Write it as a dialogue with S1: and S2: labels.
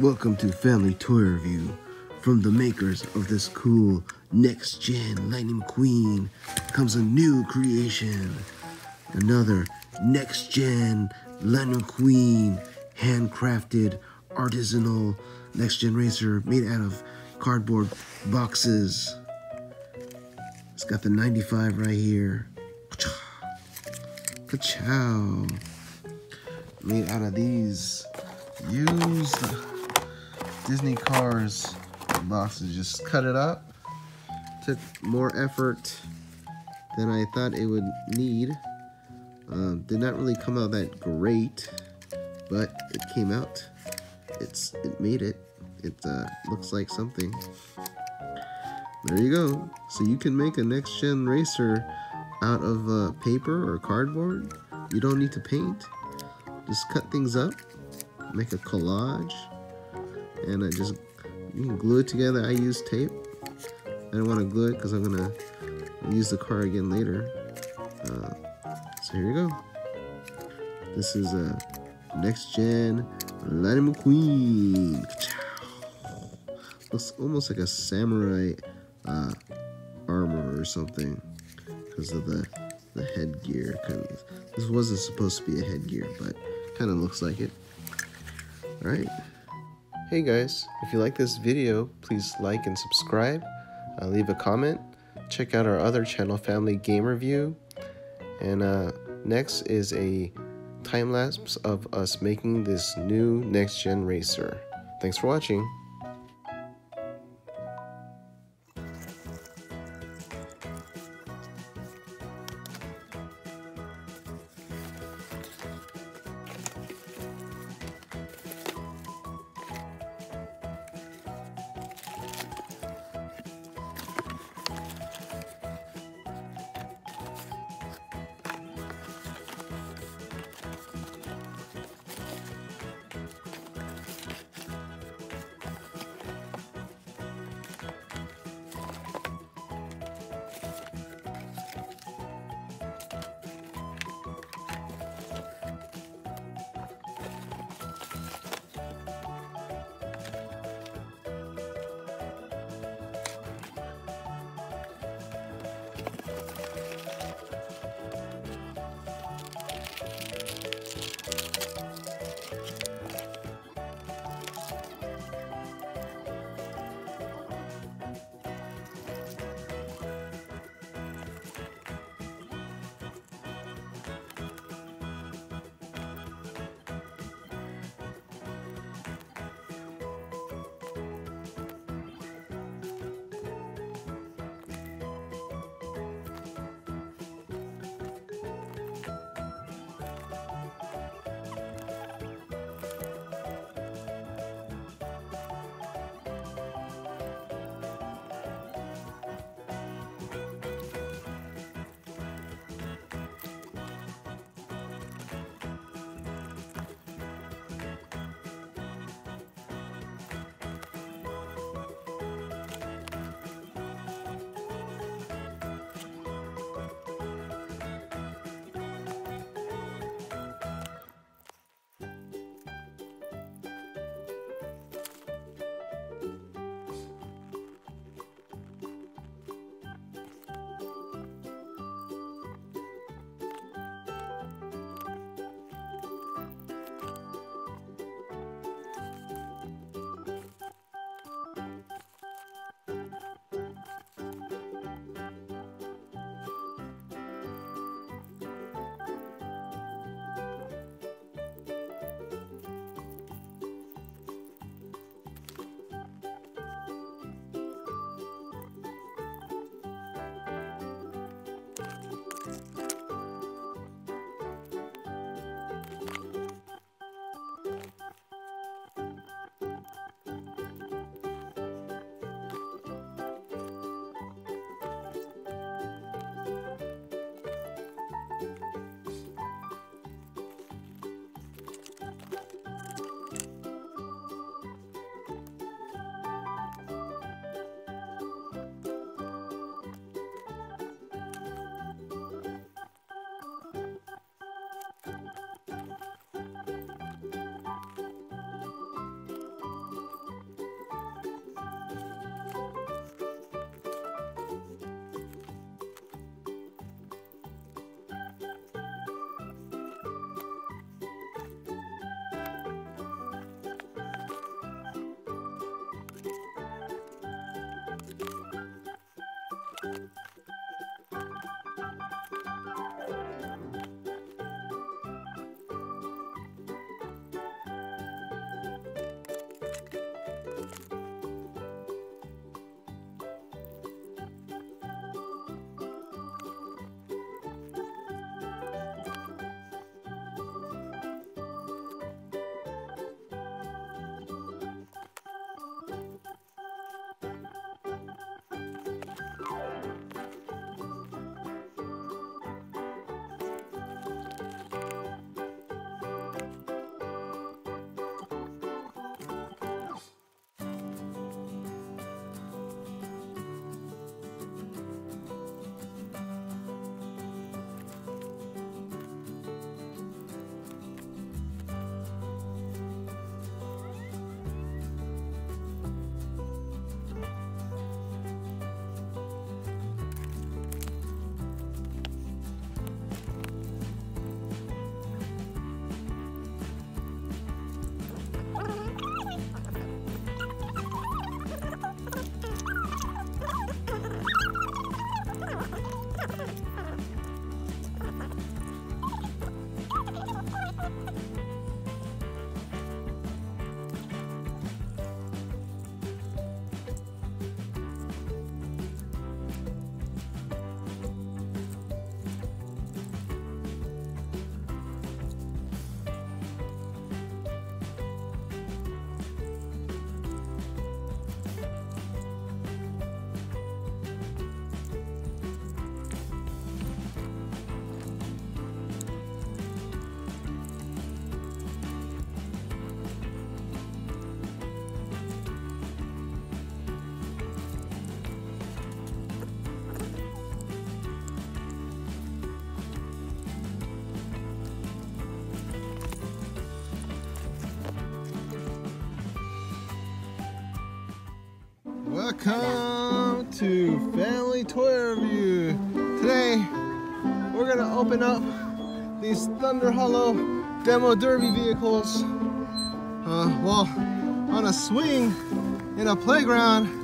S1: Welcome to Family Toy Review. From the makers of this cool next gen Lightning McQueen comes a new creation. Another next gen Lightning McQueen handcrafted artisanal next gen racer made out of cardboard boxes. It's got the 95 right here. Ka-chow. Made out of these used Disney Cars boxes. Just cut it up. Took more effort than I thought it would need. Um, did not really come out that great, but it came out. It's it made it. It uh, looks like something. There you go. So you can make a next gen racer out of uh, paper or cardboard. You don't need to paint. Just cut things up, make a collage, and I just you can glue it together. I use tape. I don't want to glue it because I'm gonna use the car again later. Uh, so here we go. This is a next gen Lightning McQueen. Looks almost like a samurai uh, armor or something because of the the headgear. Kind of, this wasn't supposed to be a headgear, but kind of looks like it. All right. Hey guys, if you like this video, please like and subscribe. Uh, leave a comment. Check out our other channel, Family Game Review. And uh, next is a time lapse of us making this new next gen racer. Thanks for watching. Welcome to Family Toy Review. Today we're gonna open up these Thunder Hollow Demo Derby vehicles uh, well, on a swing in a playground.